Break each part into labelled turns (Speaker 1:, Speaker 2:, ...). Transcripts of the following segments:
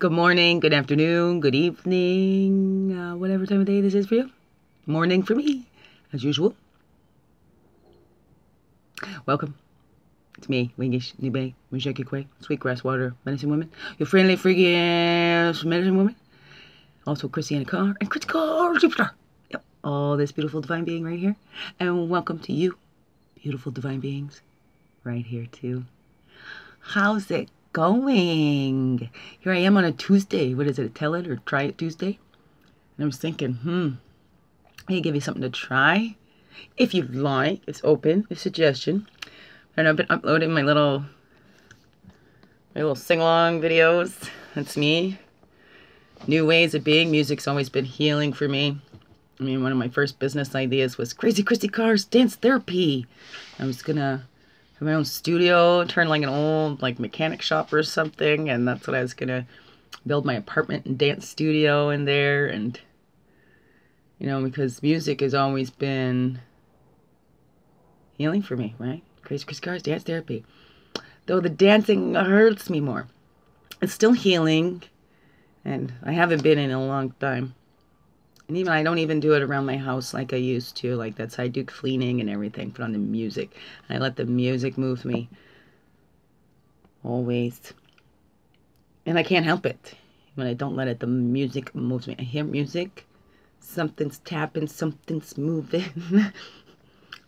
Speaker 1: Good morning, good afternoon, good evening, uh, whatever time of day this is for you. Morning for me, as usual. Welcome. It's me, Wingush, Nibi, Winsheki Kwe, Sweetgrass Water, Medicine Woman, your friendly, freaky ass medicine woman. Also, Christianna Carr and Chris Carr Superstar. Yep, all this beautiful divine being right here. And welcome to you, beautiful divine beings, right here too. How's it going? Here I am on a Tuesday. What is it, Tell It or Try It Tuesday? And I was thinking, hmm, I give you something to try. If you like, it's open, a suggestion. And I've been uploading my little my little sing-along videos. That's me. New ways of being. Music's always been healing for me. I mean, one of my first business ideas was Crazy Christy Cars Dance Therapy. I was gonna my own studio, turn like an old like mechanic shop or something, and that's what I was gonna build my apartment and dance studio in there and you know, because music has always been healing for me, right? Crazy Chris Carr's dance therapy. Though the dancing hurts me more. It's still healing, and I haven't been in a long time. And even I don't even do it around my house like I used to. Like that's how I do cleaning and everything, put on the music. I let the music move me. Always. And I can't help it. When I don't let it, the music moves me. I hear music, something's tapping, something's moving.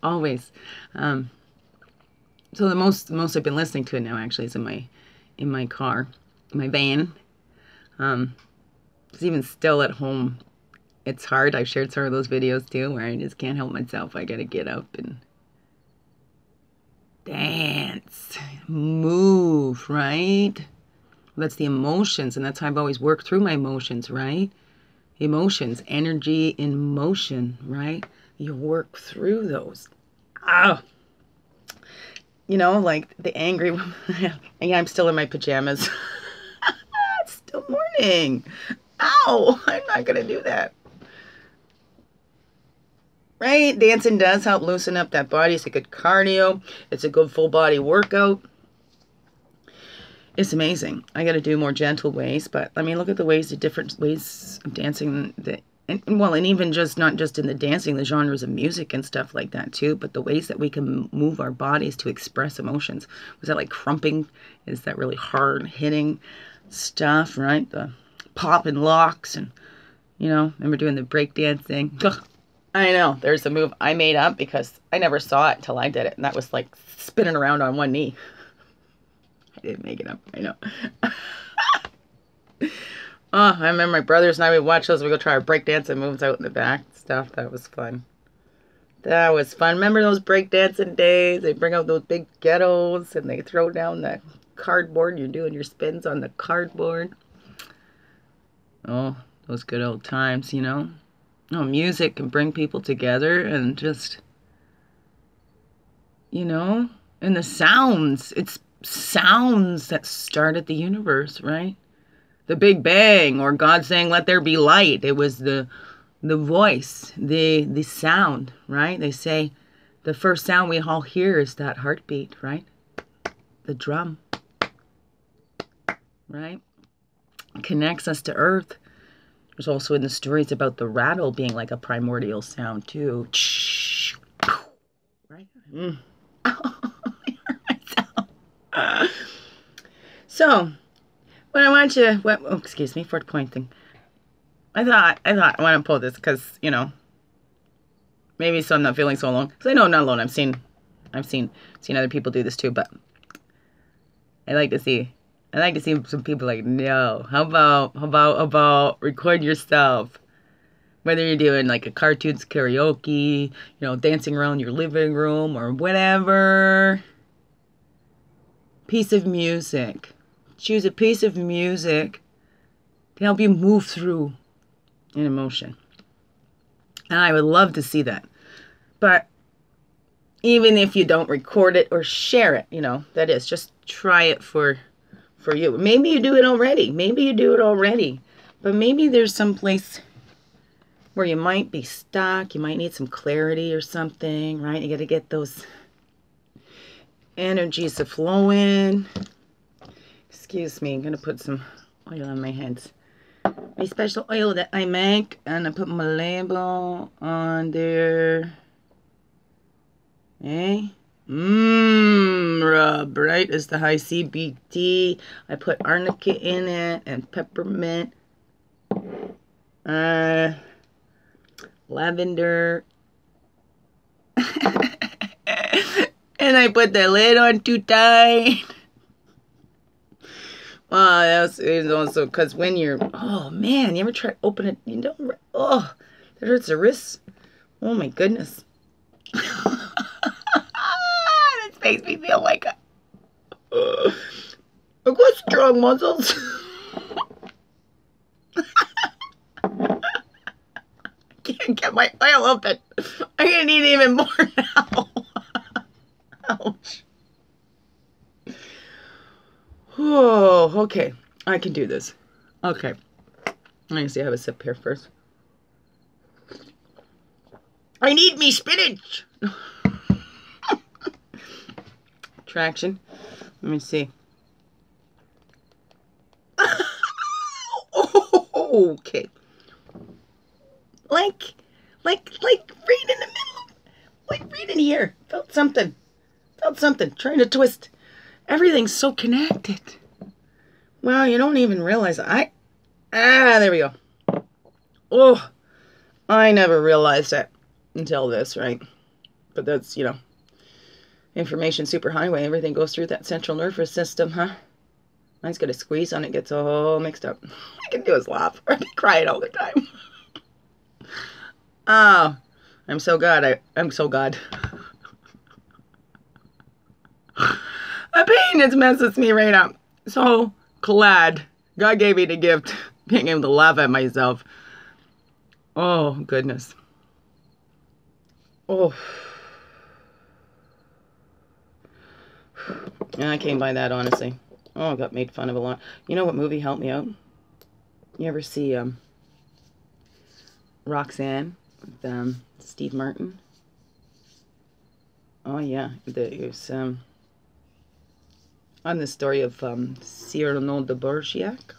Speaker 1: Always. Um, so the most most I've been listening to it now actually is in my in my car, my van. Um, it's even still at home it's hard. I've shared some of those videos too where I just can't help myself. I gotta get up and dance, move, right? That's the emotions, and that's how I've always worked through my emotions, right? Emotions, energy in motion, right? You work through those. Ah, you know, like the angry. yeah, I'm still in my pajamas. it's still morning. Ow! I'm not gonna do that right? Dancing does help loosen up that body. It's a good cardio. It's a good full body workout. It's amazing. I got to do more gentle ways, but I mean, look at the ways, the different ways of dancing. That, and, well, and even just not just in the dancing, the genres of music and stuff like that too, but the ways that we can move our bodies to express emotions. Was that like crumping? Is that really hard hitting stuff, right? The pop and locks and you know, remember doing the break dancing. I know. There's a move I made up because I never saw it until I did it. And that was like spinning around on one knee. I didn't make it up. I know. oh, I remember my brothers and I would watch those. We go try our breakdancing moves out in the back stuff. That was fun. That was fun. Remember those breakdancing days? They bring out those big ghettos and they throw down the cardboard. You're doing your spins on the cardboard. Oh, those good old times, you know? Oh, music can bring people together and just, you know, and the sounds, it's sounds that started the universe, right? The Big Bang or God saying, let there be light. It was the, the voice, the, the sound, right? They say the first sound we all hear is that heartbeat, right? The drum, right? connects us to earth there's also in the stories about the rattle being like a primordial sound too. Right? Mm. so, what I want you, what, oh, excuse me for pointing. I thought, I thought I want to pull this because you know, maybe so I'm not feeling so alone. Because I know I'm not alone. I've seen, I've seen, seen other people do this too. But I like to see I like to see some people like, no, how about, how about, about record yourself? Whether you're doing like a cartoons karaoke, you know, dancing around your living room or whatever. Piece of music. Choose a piece of music to help you move through an emotion. And I would love to see that. But even if you don't record it or share it, you know, that is, just try it for for you. Maybe you do it already. Maybe you do it already. But maybe there's some place where you might be stuck. You might need some clarity or something, right? You got to get those energies to flow in. Excuse me, I'm going to put some oil on my hands. My special oil that I make, and I put my label on there. Hey? Mmm, rub, right? Is the high CBD. I put arnica in it and peppermint. Uh, lavender. and I put the lid on too tight. Oh, that's also because when you're, oh man, you ever try to open it? You don't, oh, that hurts the wrists. Oh my goodness. makes me feel like a, uh, I've got strong muscles. I can't get my oil open. I'm gonna need even more now. Ouch. Oh, okay. I can do this. Okay. Let me see. I have a sip here first. I need me spinach. Traction. Let me see. okay. Like, like, like right in the middle. Like right in here. Felt something. Felt something. Trying to twist. Everything's so connected. Well, you don't even realize I ah there we go. Oh, I never realized it until this, right? But that's you know, information superhighway. Everything goes through that central nervous system, huh? Mine's got a squeeze on it, gets all mixed up. I can do is laugh or be crying all the time. oh, I'm so God. I, I'm so God. A pain just messes me right up. So glad God gave me the gift, being able to laugh at myself. Oh, goodness. Oh. Yeah, I came by that, honestly. Oh, I got made fun of a lot. You know what movie helped me out? You ever see um, Roxanne with um, Steve Martin? Oh, yeah. The, it was, um, on the story of um, Cyrano de Bergerac.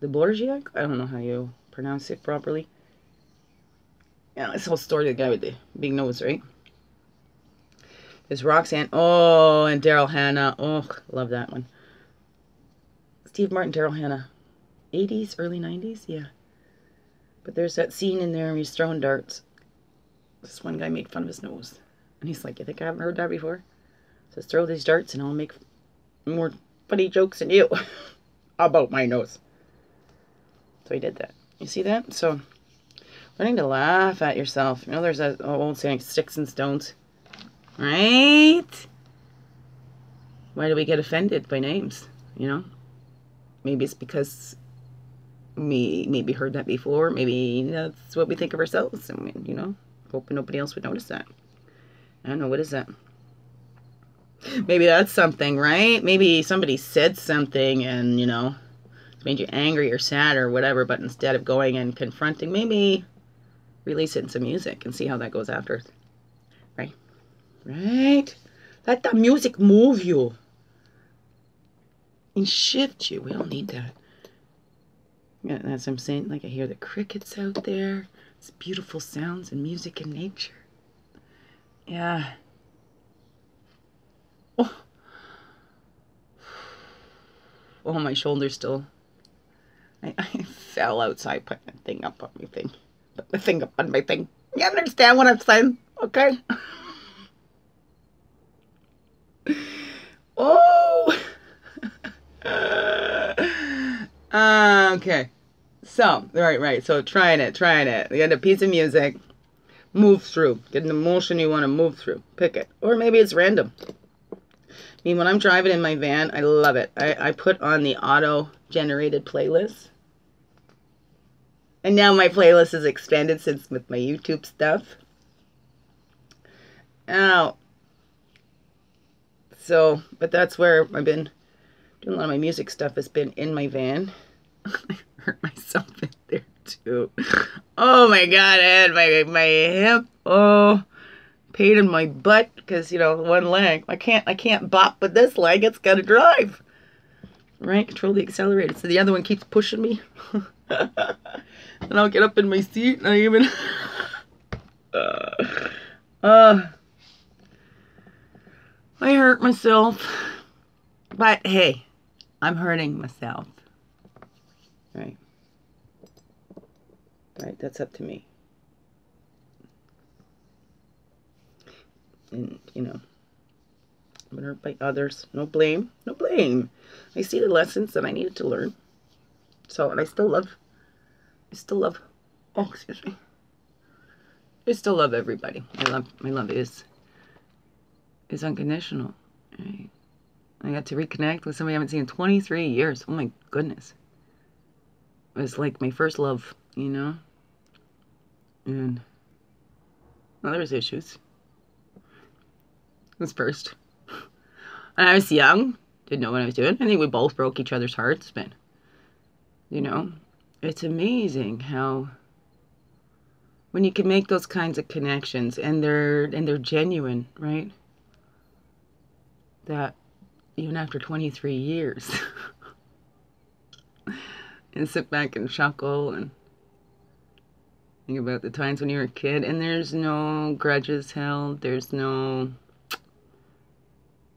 Speaker 1: De Bergerac? I don't know how you pronounce it properly. Yeah, this whole story of the guy with the big nose, right? There's Roxanne. Oh, and Daryl Hannah. Oh, love that one. Steve Martin, Daryl Hannah. 80s, early 90s? Yeah. But there's that scene in there where he's throwing darts. This one guy made fun of his nose. And he's like, you think I haven't heard that before? Says, throw these darts and I'll make more funny jokes than you about my nose. So he did that. You see that? So learning to laugh at yourself. You know, there's that old saying, sticks and stones. Right? Why do we get offended by names? You know? Maybe it's because we maybe heard that before. Maybe that's what we think of ourselves. And, you know, hoping nobody else would notice that. I don't know. What is that? Maybe that's something, right? Maybe somebody said something and, you know, made you angry or sad or whatever, but instead of going and confronting, maybe release it in some music and see how that goes after. Right? Right? Let the music move you and shift you. We don't need that. Yeah, that's what I'm saying. Like I hear the crickets out there. It's beautiful sounds and music and nature. Yeah. Oh. Oh, my shoulder still. I, I fell outside putting the thing up on my thing. Put the thing up on my thing. You understand what I'm saying? Okay? oh! uh, okay. So, right, right. So, trying it, trying it. You get a piece of music. Move through. Get an emotion you want to move through. Pick it. Or maybe it's random. I mean, when I'm driving in my van, I love it. I, I put on the auto-generated playlist. And now my playlist is expanded since with my YouTube stuff. Now, so, but that's where I've been doing a lot of my music stuff has been in my van. I hurt myself in there too. Oh my god, I had my, my hip. Oh pain in my butt because you know one leg. I can't I can't bop with this leg. It's got to drive. right? Control the accelerator. So the other one keeps pushing me. and I'll get up in my seat and I even. uh, uh, I hurt myself. But hey, I'm hurting myself. Right. Right, that's up to me. And, you know, I'm been hurt by others. No blame. No blame. I see the lessons that I needed to learn. So, and I still love, I still love, oh, excuse me. I still love everybody. I love, my love is, is unconditional. Right? I got to reconnect with somebody I haven't seen in 23 years. Oh my goodness. It was like my first love, you know? And, well, there was issues. It was first. And I was young, didn't know what I was doing. I think we both broke each other's hearts, but you know, it's amazing how when you can make those kinds of connections and they're and they're genuine, right? That even after 23 years and sit back and chuckle and think about the times when you were a kid and there's no grudges held, there's no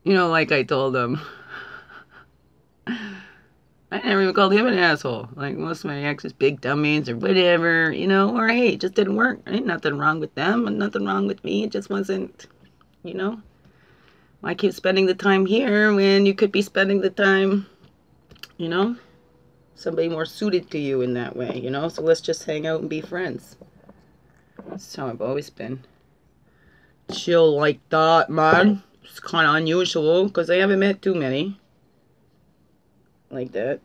Speaker 1: you know, like I told him. I never even called him an asshole. Like most of my exes, big dummies or whatever, you know, or hey, it just didn't work. Ain't nothing wrong with them and nothing wrong with me. It just wasn't, you know. Why keep spending the time here when you could be spending the time, you know, somebody more suited to you in that way, you know? So let's just hang out and be friends. That's how I've always been. Chill like that, man. It's kind of unusual because I haven't met too many like that.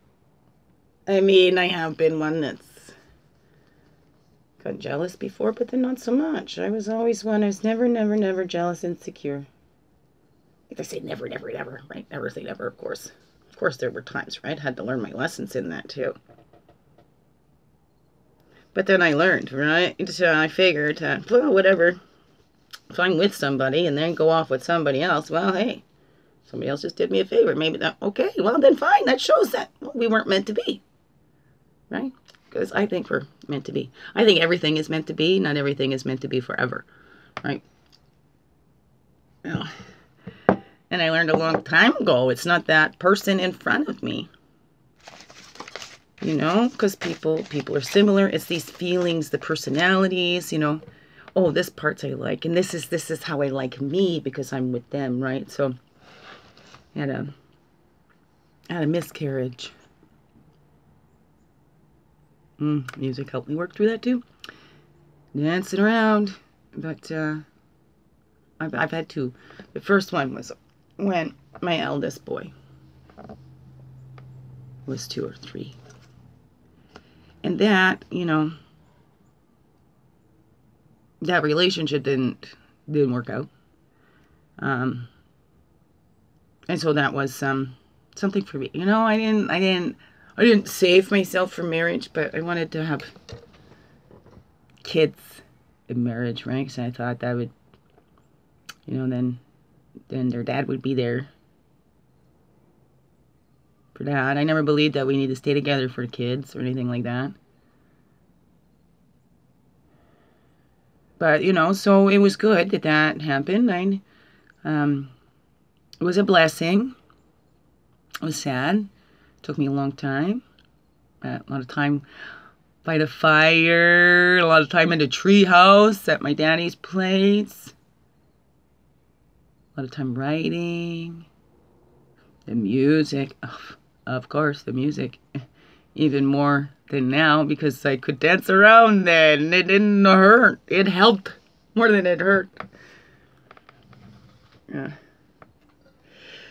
Speaker 1: I mean, I have been one that's got jealous before, but then not so much. I was always one, I was never, never, never jealous, insecure. Like I say never, never, never, right? Never say never, of course. Of course, there were times, right? I had to learn my lessons in that too. But then I learned, right? So I figured, uh, well, whatever if I'm with somebody and then go off with somebody else, well, hey, somebody else just did me a favor. Maybe that, okay, well, then fine. That shows that we weren't meant to be. Right? Because I think we're meant to be. I think everything is meant to be. Not everything is meant to be forever. Right? Well, and I learned a long time ago, it's not that person in front of me. You know, because people people are similar. It's these feelings, the personalities, you know oh, this part's I like, and this is this is how I like me because I'm with them, right? So I had a I had a miscarriage. Mm, music helped me work through that too. Dancing around, but uh, I've I've had two. The first one was when my eldest boy was two or three, and that you know that relationship didn't didn't work out. Um, and so that was um, something for me. You know, I didn't I didn't I didn't save myself for marriage, but I wanted to have kids in marriage, right? Because I thought that would, you know, then then their dad would be there for that. I never believed that we need to stay together for kids or anything like that. But, you know, so it was good that that happened. I, um, it was a blessing. It was sad. It took me a long time. Uh, a lot of time by the fire. A lot of time in the treehouse at my daddy's place. A lot of time writing. The music. Of course, the music. Even more than now because I could dance around then. It didn't hurt. It helped more than it hurt. Yeah.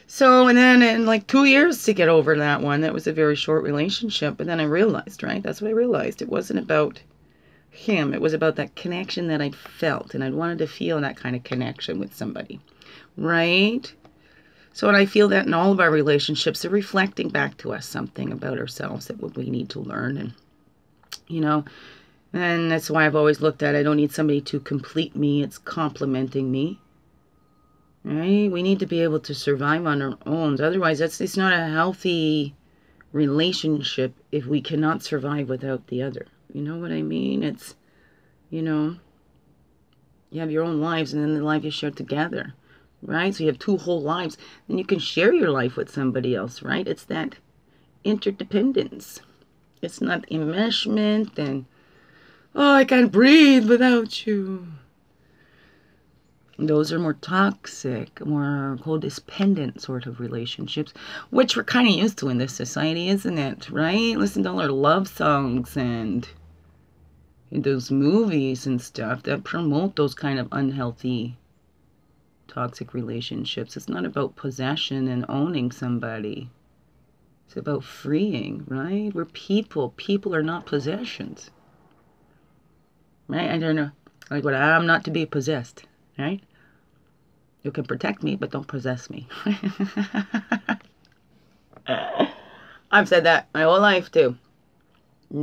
Speaker 1: So, and then in like two years to get over that one, that was a very short relationship. But then I realized, right? That's what I realized. It wasn't about him, it was about that connection that I'd felt. And I'd wanted to feel that kind of connection with somebody, right? So when I feel that in all of our relationships, they're reflecting back to us something about ourselves that we need to learn. And, you know, and that's why I've always looked at I don't need somebody to complete me, it's complementing me. Right? We need to be able to survive on our own. Otherwise, that's it's not a healthy relationship if we cannot survive without the other. You know what I mean? It's, you know, you have your own lives and then the life you share together, right? So you have two whole lives. Then you can share your life with somebody else, right? It's that interdependence. It's not enmeshment and, oh, I can't breathe without you. Those are more toxic, more uh, codependent sort of relationships, which we're kind of used to in this society, isn't it? Right? Listen to all our love songs and those movies and stuff that promote those kind of unhealthy, toxic relationships. It's not about possession and owning somebody. It's about freeing, right? We're people. People are not possessions. Right? I don't know. Like what I'm not to be possessed right? You can protect me, but don't possess me. I've said that my whole life too.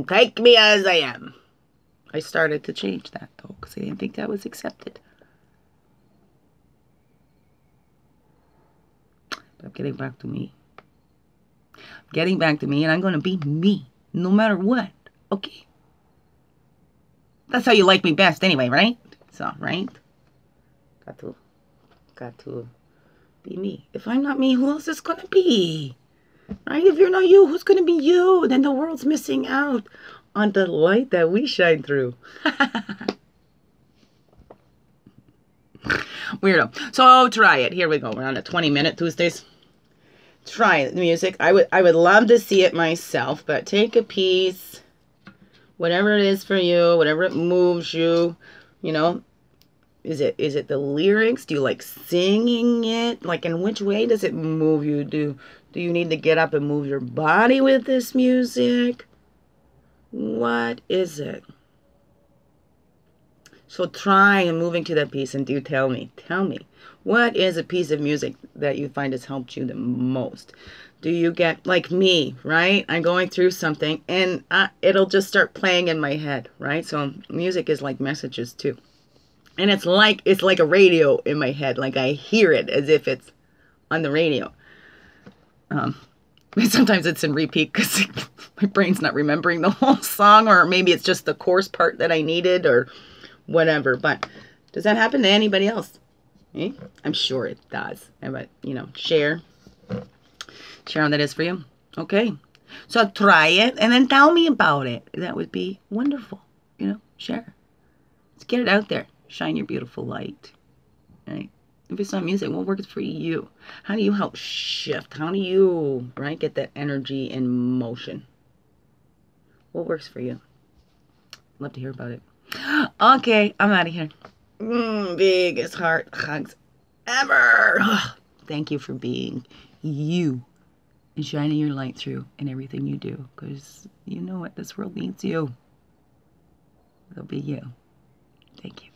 Speaker 1: Take me as I am. I started to change that though, because I didn't think that was accepted. Getting back to me. Getting back to me, and I'm going to be me, no matter what. Okay? That's how you like me best anyway, right? So, right? Got to, got to be me. If I'm not me, who else is gonna be? Right? If you're not you, who's gonna be you? Then the world's missing out on the light that we shine through. Weirdo. So try it. Here we go. We're on a 20 minute Tuesdays. Try the music. I would I would love to see it myself, but take a piece, whatever it is for you, whatever it moves you, you know, is it is it the lyrics? Do you like singing it? Like in which way does it move you? Do do you need to get up and move your body with this music? What is it? So try and moving to that piece and do tell me tell me what is a piece of music that you find has helped you the most? Do you get like me right? I'm going through something and uh, it'll just start playing in my head right? So music is like messages too. And it's like it's like a radio in my head like i hear it as if it's on the radio. Um sometimes it's in repeat because my brain's not remembering the whole song or maybe it's just the chorus part that i needed or whatever but does that happen to anybody else eh? i'm sure it does but you know share share on that is for you okay so try it and then tell me about it that would be wonderful you know share let's get it out there shine your beautiful light. Right? If it's not music, what works for you? How do you help shift? How do you, right, get that energy in motion? What works for you? Love to hear about it. Okay, I'm out of here. Mm, biggest heart hugs ever. Thank you for being you and shining your light through in everything you do because you know what? This world needs you. It'll be you. Thank you.